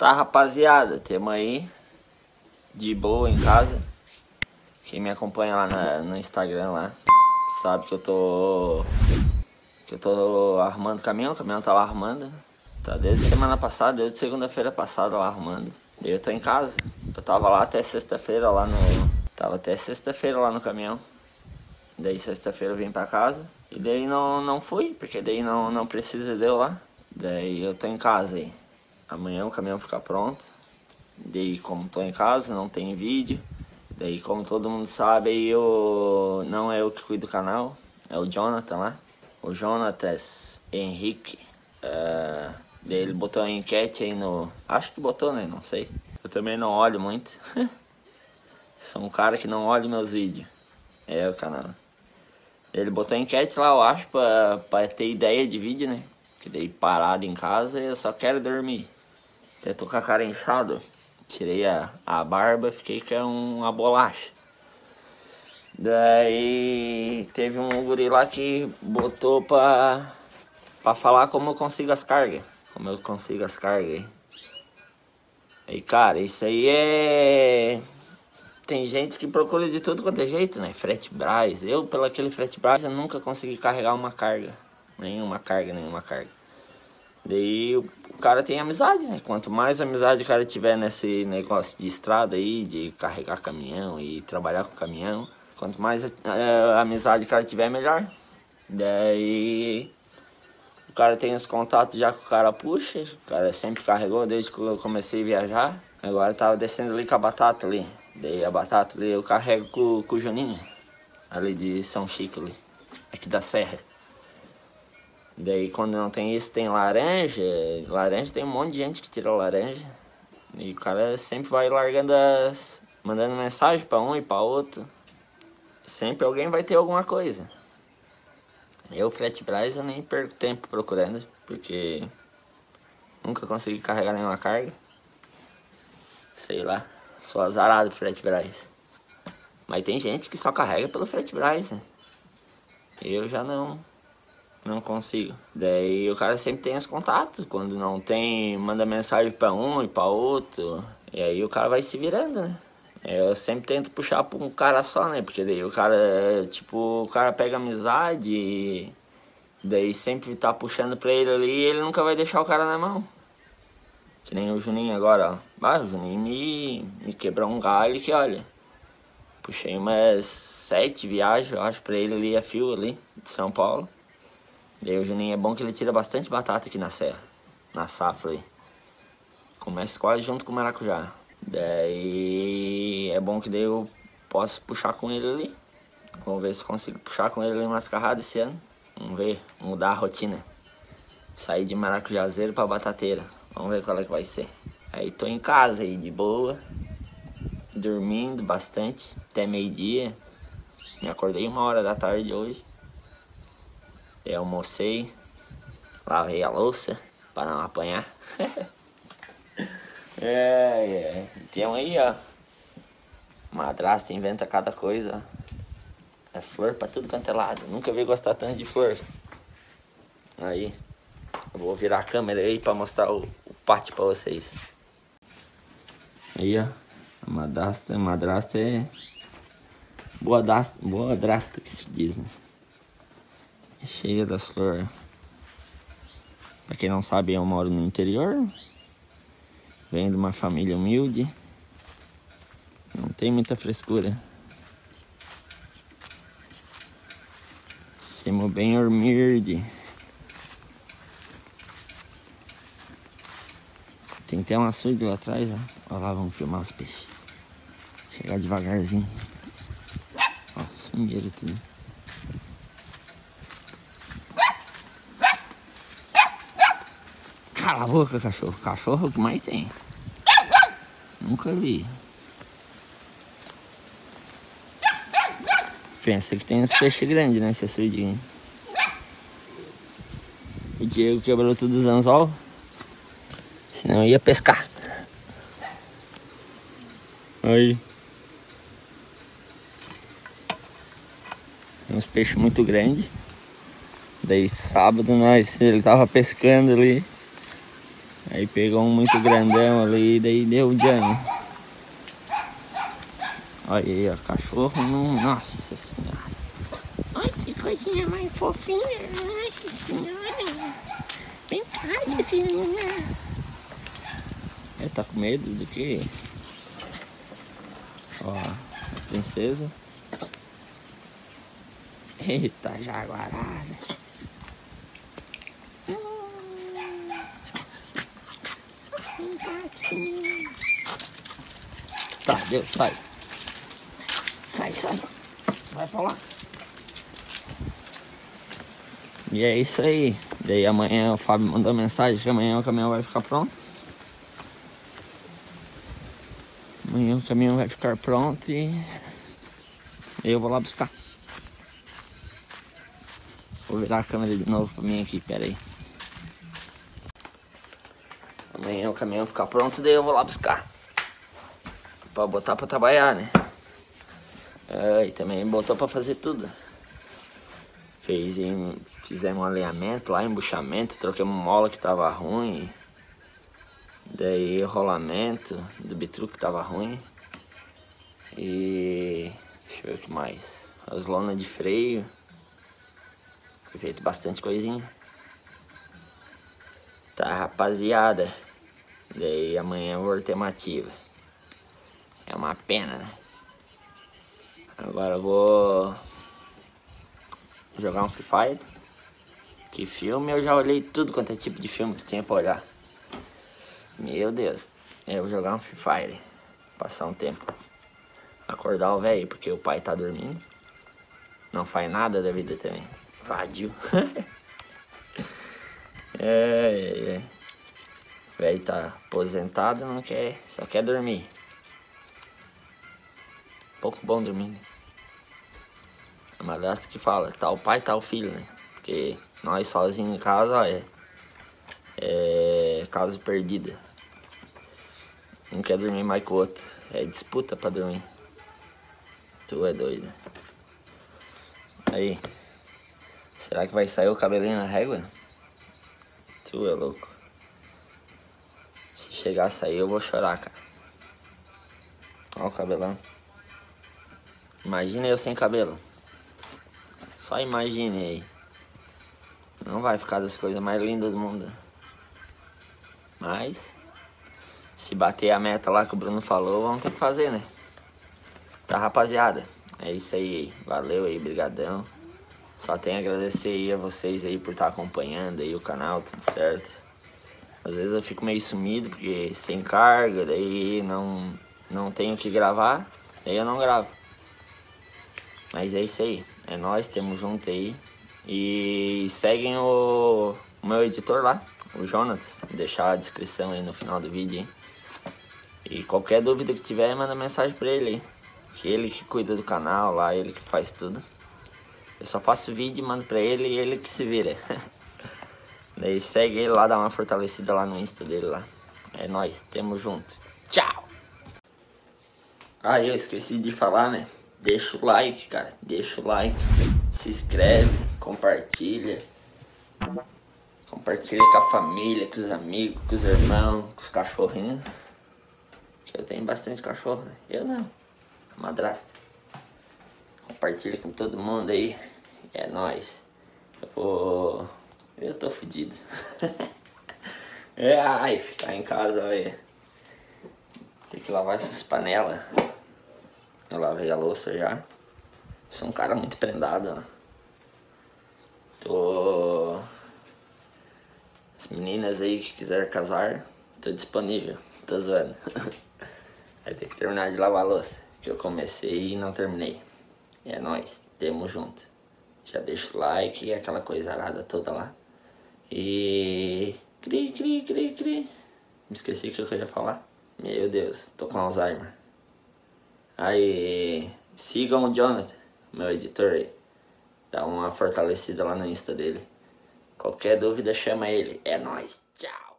Tá, rapaziada, temos aí de boa em casa. Quem me acompanha lá na, no Instagram lá, sabe que eu tô que eu tô arrumando o caminhão, o caminhão tá lá arrumando. Tá desde semana passada, desde segunda-feira passada lá arrumando. E eu tô em casa. Eu tava lá até sexta-feira lá no. Tava até sexta-feira lá no caminhão. Daí sexta-feira eu vim pra casa. E daí não, não fui, porque daí não, não precisa de eu lá. Daí eu tô em casa aí. Amanhã o caminhão fica pronto. Daí como tô em casa, não tem vídeo. Daí como todo mundo sabe eu não é eu que cuido do canal, é o Jonathan lá. O Jonatas Henrique. Uh, ele botou a enquete aí no. Acho que botou, né? Não sei. Eu também não olho muito. Sou um cara que não olha meus vídeos. É o canal. Ele botou enquete lá, eu acho, pra, pra ter ideia de vídeo, né? Que daí parado em casa eu só quero dormir. Até tô com a cara inchada. Tirei a, a barba, fiquei com uma bolacha. Daí teve um guri lá que botou pra, pra falar como eu consigo as cargas. Como eu consigo as cargas aí. Cara, isso aí é. Tem gente que procura de tudo quanto é jeito, né? Frete Braz. Eu, pelo aquele frete Braz, eu nunca consegui carregar uma carga. Nenhuma carga, nenhuma carga. Daí o cara tem amizade, né? Quanto mais amizade o cara tiver nesse negócio de estrada aí, de carregar caminhão e trabalhar com caminhão, quanto mais uh, amizade o cara tiver, melhor. Daí o cara tem os contatos já que o cara puxa, o cara sempre carregou desde que eu comecei a viajar. Agora tava descendo ali com a batata ali. Daí a batata ali eu carrego com, com o Juninho, ali de São Chico ali, aqui da Serra. Daí quando não tem isso, tem laranja. Laranja tem um monte de gente que tira laranja. E o cara sempre vai largando as. mandando mensagem para um e para outro. Sempre alguém vai ter alguma coisa. Eu, frete Braz, eu nem perco tempo procurando, porque nunca consegui carregar nenhuma carga. Sei lá, sou azarado frete Braz. Mas tem gente que só carrega pelo frete Braz, né? Eu já não não consigo. Daí o cara sempre tem os contatos. Quando não tem, manda mensagem para um e para outro. E aí o cara vai se virando, né? Eu sempre tento puxar pra um cara só, né? Porque daí o cara, tipo, o cara pega amizade e daí sempre tá puxando pra ele ali e ele nunca vai deixar o cara na mão. Que nem o Juninho agora, ó. Ah, o Juninho me, me quebrou um galho que, olha, puxei umas sete viagens, eu acho, pra ele ali a fio ali, de São Paulo. Daí o Juninho é bom que ele tira bastante batata aqui na serra, na safra aí. Começa quase junto com o maracujá. Daí é bom que daí eu posso puxar com ele ali. Vamos ver se consigo puxar com ele ali umas carradas esse ano. Vamos ver, mudar a rotina. Sair de maracujazeiro pra batateira. Vamos ver qual é que vai ser. Aí tô em casa aí, de boa. Dormindo bastante, até meio-dia. Me acordei uma hora da tarde hoje. Eu almocei, lavei a louça para não apanhar. é, é. Um aí, ó. Madrasta inventa cada coisa. É flor pra tudo quanto é lado. Nunca vi gostar tanto de flor. Aí. Eu vou virar a câmera aí pra mostrar o, o pátio pra vocês. Aí, ó. A madrasta, madrasta é... Boa, das, boa drasta que se diz, né? Cheia das flores. Pra quem não sabe, eu moro no interior. Venho de uma família humilde. Não tem muita frescura. Somos bem humilde. Tem até um açude lá atrás, ó. Olha lá, vamos filmar os peixes. Chegar devagarzinho. Ó, sumiram tudo. Cala a boca, cachorro. Cachorro é o que mais tem. Nunca vi. Pensa que tem uns peixes grandes nesse açudinho. O Diego quebrou tudo os anzol. Senão ia pescar. Aí. Tem uns peixes muito grandes. Daí sábado nós, ele tava pescando ali. Aí pegou um muito grandão ali, daí deu o Johnny. Olha aí, ó, cachorro não. Nossa senhora. Ai, que coisinha mais fofinha. Ai, que senhora. Vem cá, filhinha. Ele tá com medo do quê? Ó, a princesa. Eita, jaguarada. Tá, deu, sai. Sai, sai. Vai pra lá. E é isso aí. Daí amanhã o Fábio mandou mensagem que amanhã o caminhão vai ficar pronto. Amanhã o caminhão vai ficar pronto e eu vou lá buscar. Vou virar a câmera de novo pra mim aqui, pera aí. Amanhã o caminhão ficar pronto, daí eu vou lá buscar. Pra botar pra trabalhar, né? É, e também botou pra fazer tudo. Fez em, fizemos um alinhamento lá, embuchamento, troquemos mola que tava ruim. Daí rolamento do bitruco que tava ruim. E deixa eu ver o que mais. As lonas de freio. Feito bastante coisinha. Tá rapaziada. Daí amanhã eu vou alternativa. É uma pena, né? Agora eu vou jogar um Free Fire. Que filme eu já olhei tudo quanto é tipo de filme que tinha pra olhar. Meu Deus, eu vou jogar um Free Fire. Passar um tempo. Acordar o velho, porque o pai tá dormindo. Não faz nada da vida também. Vadio. é, é. O velho tá aposentado, não quer, só quer dormir. Pouco bom dormir, né? A madrasta que fala, tá o pai, tá o filho, né? Porque nós sozinhos em casa é, é casa perdida. Um quer dormir mais que o outro. É disputa pra dormir. Tu é doido. Aí. Será que vai sair o cabelinho na régua? Tu é louco. Se chegar a sair eu vou chorar, cara. Olha o cabelão. Imagina eu sem cabelo. Só imagine aí. Não vai ficar das coisas mais lindas do mundo. Mas, se bater a meta lá que o Bruno falou, vamos ter que fazer, né? Tá, rapaziada? É isso aí. Valeu aí, brigadão. Só tenho a agradecer aí a vocês aí por estar tá acompanhando aí o canal, tudo certo. Às vezes eu fico meio sumido, porque sem carga, daí não, não tenho que gravar, daí eu não gravo. Mas é isso aí, é nós, temos junto aí. E seguem o, o meu editor lá, o Jonas, Vou deixar a descrição aí no final do vídeo. Hein? E qualquer dúvida que tiver, manda mensagem pra ele. Que ele que cuida do canal lá, ele que faz tudo. Eu só faço vídeo, mando pra ele e ele que se vira. Daí segue ele lá, dá uma fortalecida lá no Insta dele lá. É nóis, tamo junto. Tchau! Ah, eu esqueci de falar, né? Deixa o like, cara. Deixa o like. Se inscreve, compartilha. Compartilha com a família, com os amigos, com os irmãos, com os cachorrinhos. Eu tenho bastante cachorro, né? Eu não. Madrasta. Compartilha com todo mundo aí. É nóis. Eu vou... Eu tô fudido. é, ai, ficar em casa, olha. Tem que lavar essas panelas. Eu lavei a louça já. Sou um cara muito prendado, ó. Tô... As meninas aí que quiser casar, tô disponível. Tô zoando. Vai ter que terminar de lavar a louça. Que eu comecei e não terminei. É nóis, tamo junto. Já deixa o like e aquela coisa arada toda lá. E... Cri, cri, cri, cri. Me esqueci o que eu ia falar. Meu Deus, tô com Alzheimer. Aí, sigam o Jonathan, meu editor aí. Dá uma fortalecida lá no Insta dele. Qualquer dúvida, chama ele. É nóis. Tchau.